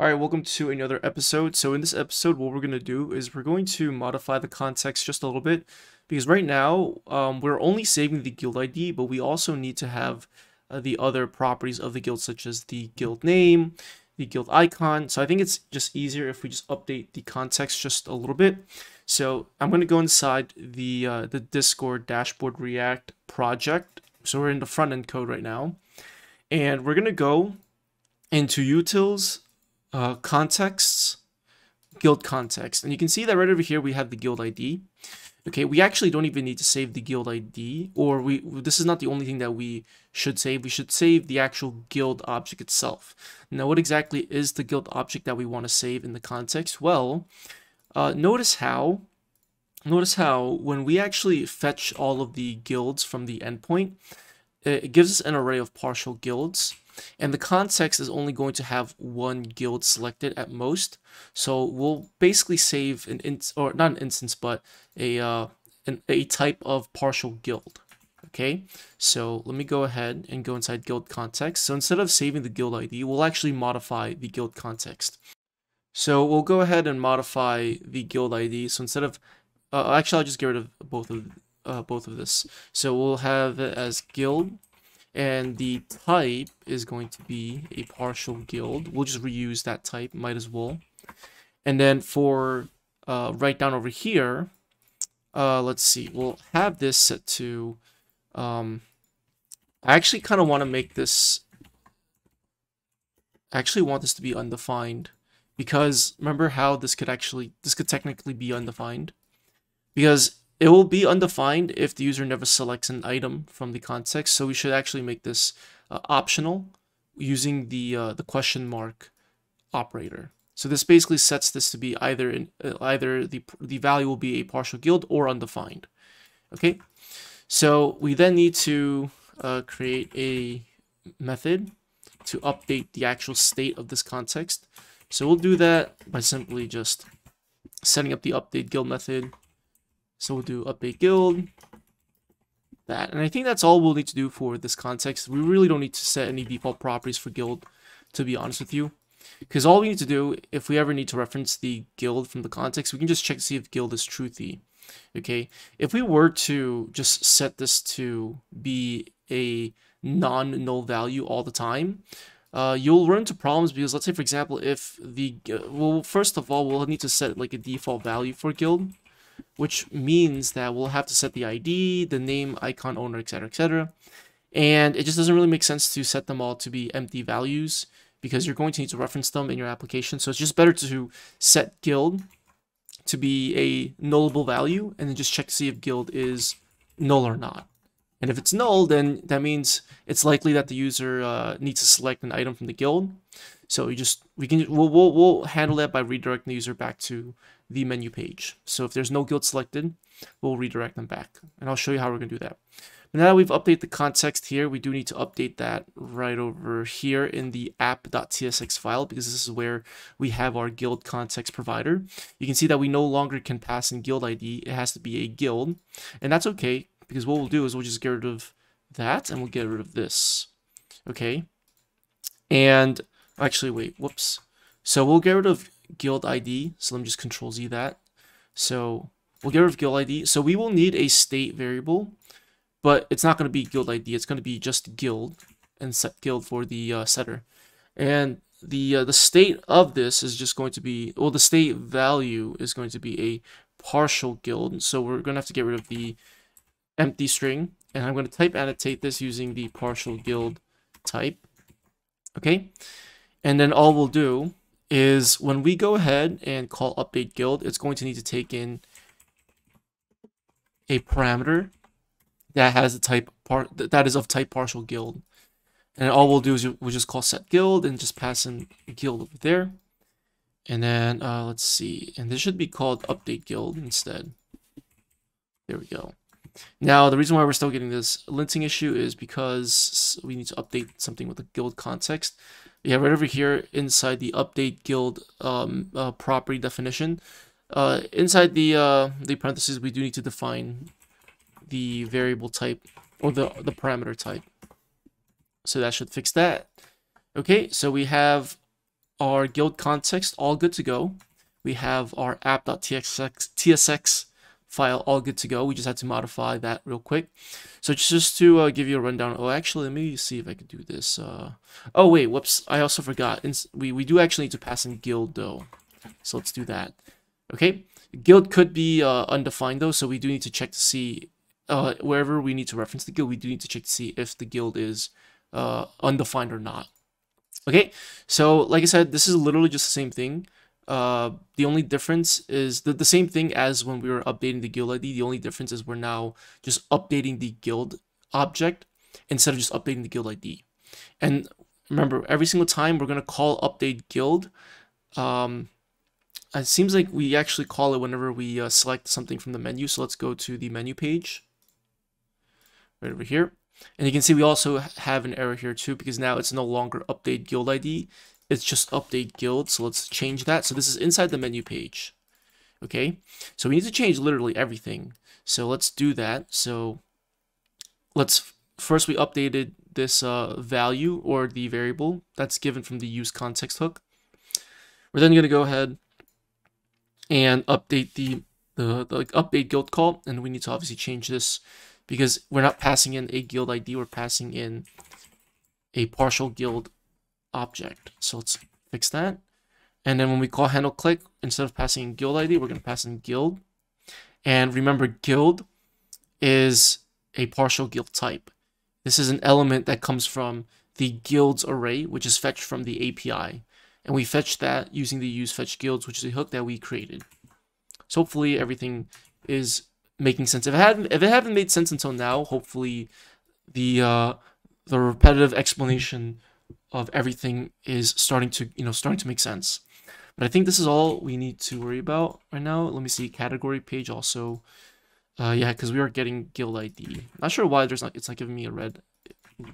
All right, welcome to another episode. So in this episode, what we're going to do is we're going to modify the context just a little bit because right now um, we're only saving the guild ID, but we also need to have uh, the other properties of the guild, such as the guild name, the guild icon. So I think it's just easier if we just update the context just a little bit. So I'm going to go inside the uh, the Discord dashboard React project. So we're in the front end code right now, and we're going to go into utils uh, contexts, guild context. And you can see that right over here, we have the guild ID. Okay, we actually don't even need to save the guild ID, or we this is not the only thing that we should save. We should save the actual guild object itself. Now, what exactly is the guild object that we want to save in the context? Well, uh, notice how, notice how when we actually fetch all of the guilds from the endpoint, it gives us an array of partial guilds and the context is only going to have one guild selected at most. So we'll basically save an int or not an instance, but a uh, an, a type of partial guild. Okay, so let me go ahead and go inside guild context. So instead of saving the guild ID, we'll actually modify the guild context. So we'll go ahead and modify the guild ID. So instead of, uh, actually, I'll just get rid of both of uh, both of this. So we'll have it as guild and the type is going to be a partial guild. We'll just reuse that type, might as well. And then for uh, right down over here, uh, let's see, we'll have this set to, um, I actually kind of want to make this, I actually want this to be undefined because remember how this could actually, this could technically be undefined because it will be undefined if the user never selects an item from the context, so we should actually make this uh, optional using the uh, the question mark operator. So this basically sets this to be either in, uh, either the the value will be a partial guild or undefined. Okay, so we then need to uh, create a method to update the actual state of this context. So we'll do that by simply just setting up the update guild method so we'll do update guild, that. And I think that's all we'll need to do for this context. We really don't need to set any default properties for guild, to be honest with you. Because all we need to do, if we ever need to reference the guild from the context, we can just check to see if guild is truthy. Okay, if we were to just set this to be a non-null value all the time, uh, you'll run into problems because let's say, for example, if the, well, first of all, we'll need to set like a default value for guild which means that we'll have to set the ID, the name, icon owner, etc., etc. And it just doesn't really make sense to set them all to be empty values because you're going to need to reference them in your application. So it's just better to set guild to be a nullable value and then just check to see if guild is null or not. And if it's null, then that means it's likely that the user uh, needs to select an item from the guild. So you just we can we'll, we'll we'll handle that by redirecting the user back to the menu page. So if there's no guild selected, we'll redirect them back. And I'll show you how we're going to do that. But now that we've updated the context here, we do need to update that right over here in the app.tsx file because this is where we have our guild context provider. You can see that we no longer can pass in guild ID. It has to be a guild. And that's okay because what we'll do is we'll just get rid of that and we'll get rid of this. Okay. And actually, wait, whoops. So we'll get rid of guild ID. So let me just control Z that. So we'll get rid of guild ID. So we will need a state variable, but it's not going to be guild ID. It's going to be just guild and set guild for the uh, setter. And the uh, the state of this is just going to be, well, the state value is going to be a partial guild. So we're going to have to get rid of the empty string. And I'm going to type annotate this using the partial guild type. Okay. And then all we'll do is when we go ahead and call update guild, it's going to need to take in a parameter that has a type part that is of type partial guild. And all we'll do is we'll just call set guild and just pass in guild over there. And then uh, let's see, and this should be called update guild instead. There we go. Now, the reason why we're still getting this linting issue is because we need to update something with the guild context yeah, right over here inside the update guild um, uh, property definition. Uh, inside the uh, the parentheses, we do need to define the variable type or the the parameter type. So that should fix that. Okay, so we have our guild context all good to go. We have our app.tsx TSX file all good to go. We just had to modify that real quick. So just to uh, give you a rundown. Oh, actually, let me see if I can do this. Uh, oh, wait, whoops. I also forgot. We, we do actually need to pass in guild, though. So let's do that. Okay. Guild could be uh, undefined, though, so we do need to check to see uh, wherever we need to reference the guild, we do need to check to see if the guild is uh, undefined or not. Okay, so like I said, this is literally just the same thing. Uh, the only difference is the, the same thing as when we were updating the guild ID. The only difference is we're now just updating the guild object instead of just updating the guild ID. And remember, every single time we're going to call update guild, um, it seems like we actually call it whenever we uh, select something from the menu. So let's go to the menu page right over here. And you can see we also have an error here too because now it's no longer update guild ID. It's just update guild. So let's change that. So this is inside the menu page. Okay. So we need to change literally everything. So let's do that. So let's first we updated this uh, value or the variable that's given from the use context hook. We're then going to go ahead and update the, the, the update guild call. And we need to obviously change this because we're not passing in a guild ID, we're passing in a partial guild object. So let's fix that. And then when we call handle click, instead of passing guild ID, we're going to pass in guild. And remember, guild is a partial guild type. This is an element that comes from the guilds array, which is fetched from the API. And we fetch that using the use fetch guilds, which is a hook that we created. So hopefully everything is making sense. If it hadn't if it hadn't made sense until now, hopefully the uh, the repetitive explanation of everything is starting to you know starting to make sense. But I think this is all we need to worry about right now. Let me see category page also. Uh, yeah, because we are getting guild ID. Not sure why there's not. It's not giving me a red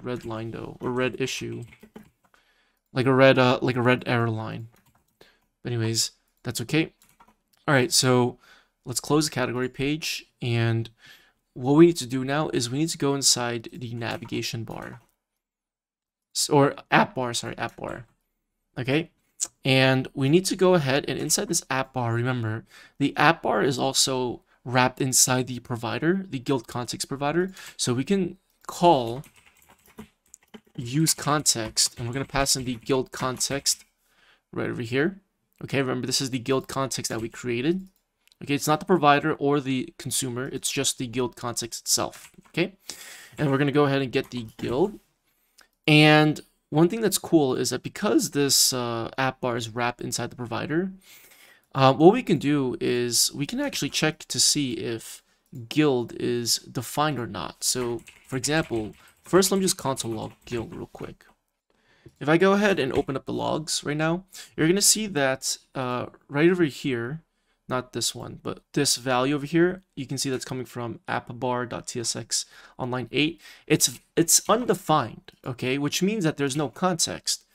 red line though or red issue. Like a red uh like a red error line. But anyways, that's okay. All right, so let's close the category page and what we need to do now is we need to go inside the navigation bar or app bar sorry app bar. Okay? And we need to go ahead and inside this app bar remember the app bar is also wrapped inside the provider the guild context provider. So we can call use context and we're going to pass in the guild context right over here. Okay remember this is the guild context that we created. Okay, it's not the provider or the consumer, it's just the guild context itself. Okay, and we're going to go ahead and get the guild. And one thing that's cool is that because this uh, app bar is wrapped inside the provider, uh, what we can do is we can actually check to see if guild is defined or not. So, for example, first let me just console log guild real quick. If I go ahead and open up the logs right now, you're going to see that uh, right over here, not this one, but this value over here, you can see that's coming from appbar.tsx on line 8. It's it's undefined, okay, which means that there's no context.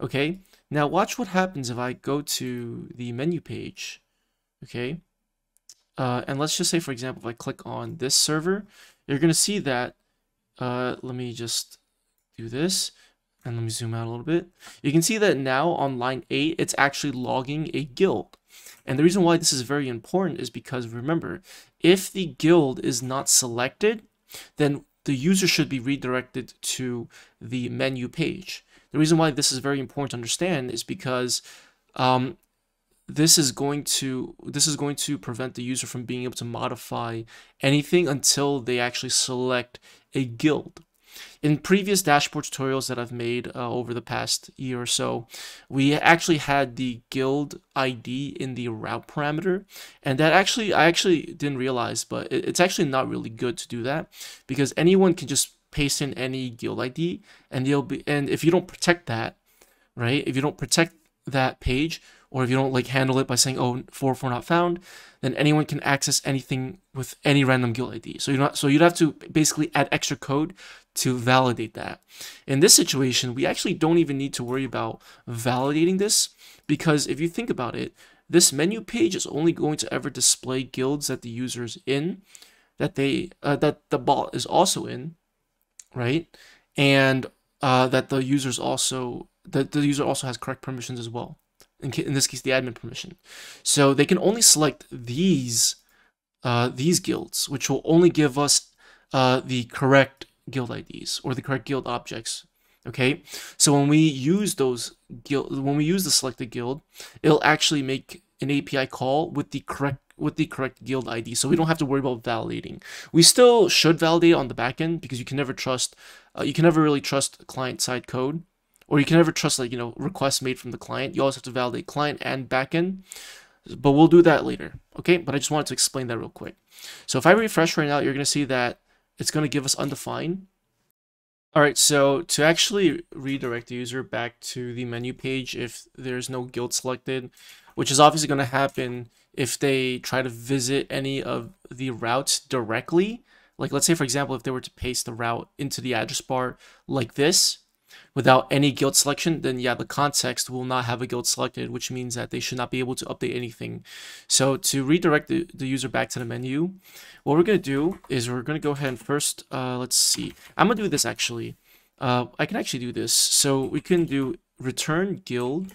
Okay? Now watch what happens if I go to the menu page. Okay? Uh, and let's just say, for example, if I click on this server, you're going to see that, uh, let me just do this, and let me zoom out a little bit. You can see that now on line 8, it's actually logging a guild. And the reason why this is very important is because remember, if the guild is not selected, then the user should be redirected to the menu page. The reason why this is very important to understand is because um, this is going to this is going to prevent the user from being able to modify anything until they actually select a guild. In previous dashboard tutorials that I've made uh, over the past year or so, we actually had the guild ID in the route parameter, and that actually I actually didn't realize, but it's actually not really good to do that because anyone can just paste in any guild ID, and you'll be and if you don't protect that, right? If you don't protect that page, or if you don't like handle it by saying oh 404 not found then anyone can access anything with any random guild id so you're not so you'd have to basically add extra code to validate that. In this situation we actually don't even need to worry about validating this because if you think about it this menu page is only going to ever display guilds that the user is in that they uh, that the bot is also in right? And uh, that the user's also that the user also has correct permissions as well. In, in this case, the admin permission. So they can only select these uh, these guilds, which will only give us uh, the correct guild IDs or the correct guild objects. Okay, so when we use those guild, when we use the selected guild, it'll actually make an API call with the correct with the correct guild ID, so we don't have to worry about validating. We still should validate on the backend because you can never trust, uh, you can never really trust client-side code, or you can never trust like you know requests made from the client. You always have to validate client and backend, but we'll do that later. Okay, but I just wanted to explain that real quick. So if I refresh right now, you're gonna see that it's gonna give us undefined all right, so to actually redirect the user back to the menu page if there's no guild selected, which is obviously going to happen if they try to visit any of the routes directly. Like let's say, for example, if they were to paste the route into the address bar like this, without any guild selection, then yeah, the context will not have a guild selected, which means that they should not be able to update anything. So to redirect the, the user back to the menu, what we're going to do is we're going to go ahead and first, uh, let's see. I'm going to do this actually. Uh, I can actually do this. So we can do return guild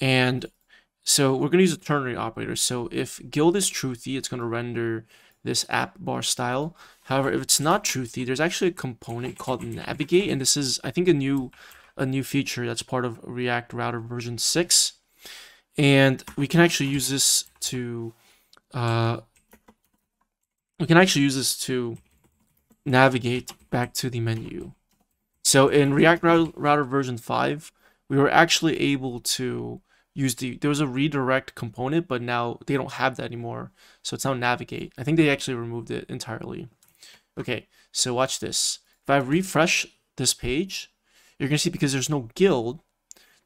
and so we're going to use a ternary operator. So if guild is truthy, it's going to render this app bar style. However, if it's not truthy, there's actually a component called navigate, and this is, I think, a new a new feature that's part of React Router version 6. And we can actually use this to, uh, we can actually use this to navigate back to the menu. So in React Router version 5, we were actually able to use the there was a redirect component but now they don't have that anymore. So it's now navigate. I think they actually removed it entirely. Okay so watch this. If i refresh this page you're gonna see because there's no guild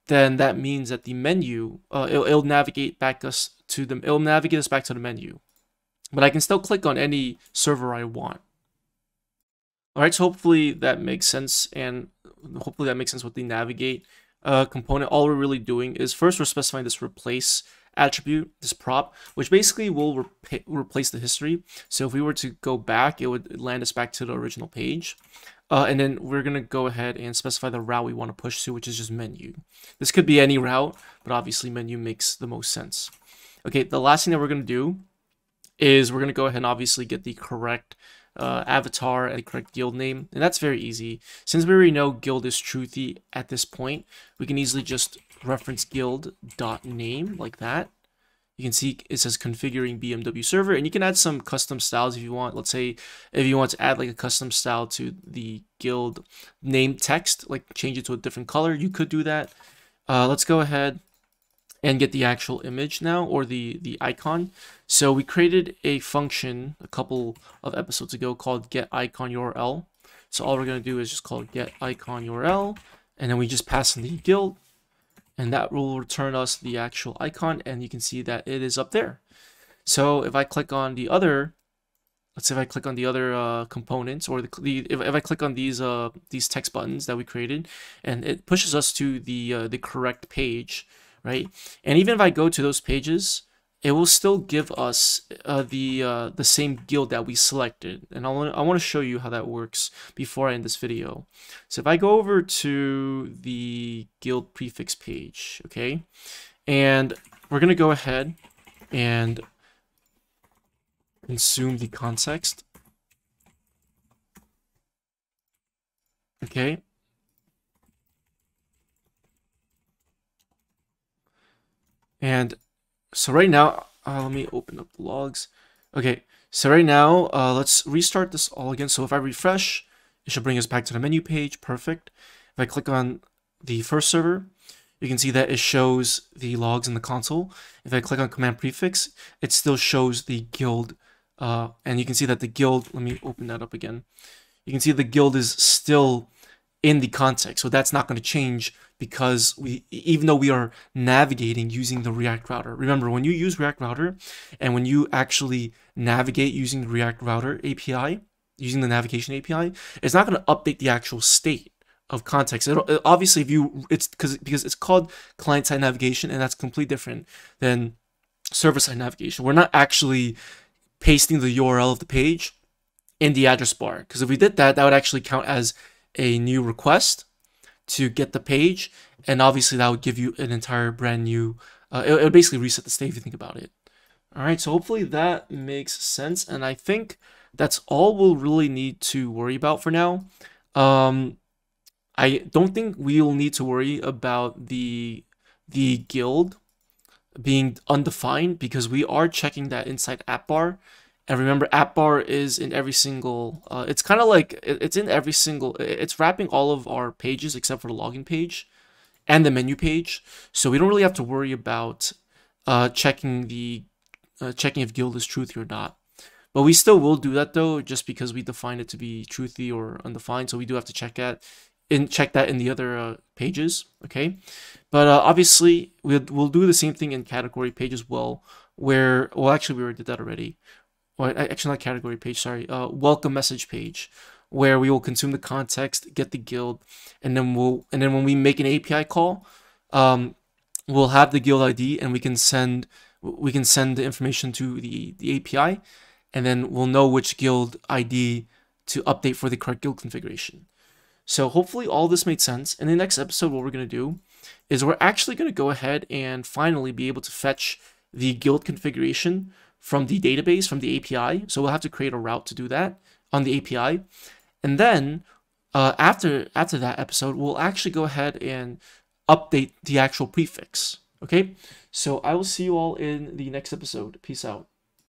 then that means that the menu uh, it'll, it'll navigate back us to the it'll navigate us back to the menu. But i can still click on any server i want. All right so hopefully that makes sense and hopefully that makes sense with the navigate uh, component, all we're really doing is first we're specifying this replace attribute, this prop, which basically will re replace the history. So if we were to go back, it would land us back to the original page. Uh, and then we're going to go ahead and specify the route we want to push to, which is just menu. This could be any route, but obviously menu makes the most sense. Okay, the last thing that we're going to do is we're going to go ahead and obviously get the correct uh, avatar and the correct guild name. And that's very easy. Since we already know guild is truthy at this point, we can easily just reference guild dot name like that. You can see it says configuring BMW server, and you can add some custom styles if you want. Let's say if you want to add like a custom style to the guild name text, like change it to a different color, you could do that. Uh, let's go ahead and get the actual image now or the the icon. So we created a function a couple of episodes ago called get icon url so all we're going to do is just call get icon url and then we just pass in the guild and that will return us the actual icon and you can see that it is up there. So if i click on the other let's say if I click on the other uh, components or the, the if, if I click on these uh, these text buttons that we created and it pushes us to the uh, the correct page right? And even if I go to those pages, it will still give us uh, the uh, the same guild that we selected. And I want I want to show you how that works before I end this video. So if I go over to the guild prefix page, okay, and we're gonna go ahead and consume the context. Okay, And so right now, uh, let me open up the logs. Okay, so right now, uh, let's restart this all again. So if I refresh, it should bring us back to the menu page. Perfect. If I click on the first server, you can see that it shows the logs in the console. If I click on command prefix, it still shows the guild. Uh, and you can see that the guild, let me open that up again. You can see the guild is still in the context. So that's not going to change because we, even though we are navigating using the React router. Remember, when you use React router and when you actually navigate using the React router API, using the navigation API, it's not going to update the actual state of context. It, obviously, if you, it's because because it's called client-side navigation, and that's completely different than server-side navigation. We're not actually pasting the URL of the page in the address bar because if we did that, that would actually count as a new request to get the page and obviously that would give you an entire brand new. Uh, it, it would basically reset the state if you think about it. All right, so hopefully that makes sense, and I think that's all we'll really need to worry about for now. Um, I don't think we'll need to worry about the the guild being undefined because we are checking that inside app bar. And remember, app bar is in every single. Uh, it's kind of like it's in every single. It's wrapping all of our pages except for the login page and the menu page. So we don't really have to worry about uh, checking the uh, checking if guild is truthy or not. But we still will do that though, just because we define it to be truthy or undefined. So we do have to check that in check that in the other uh, pages. Okay, but uh, obviously we'll we'll do the same thing in category page as well. Where well actually we already did that already. Well, actually not category page. Sorry, uh, welcome message page where we will consume the context, get the guild, and then we'll and then when we make an API call, um, we'll have the guild ID and we can send we can send the information to the the API, and then we'll know which guild ID to update for the correct guild configuration. So hopefully all this made sense. In the next episode, what we're going to do is we're actually going to go ahead and finally be able to fetch the guild configuration from the database, from the API. So we'll have to create a route to do that on the API. And then uh, after, after that episode, we'll actually go ahead and update the actual prefix. Okay, so I will see you all in the next episode. Peace out.